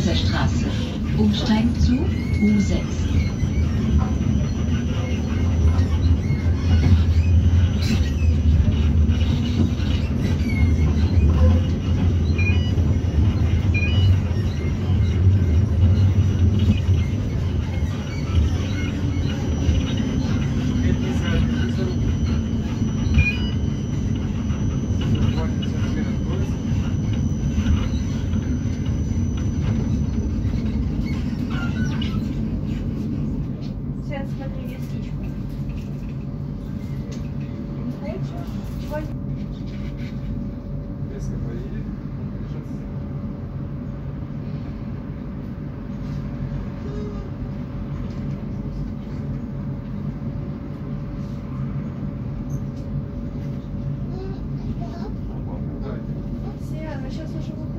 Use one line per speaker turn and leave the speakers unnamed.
Kaiserstraße. Umsteigen zu U6.
цвет, смотри, лисичку. Хочешь?
Если поедет.
Сейчас уже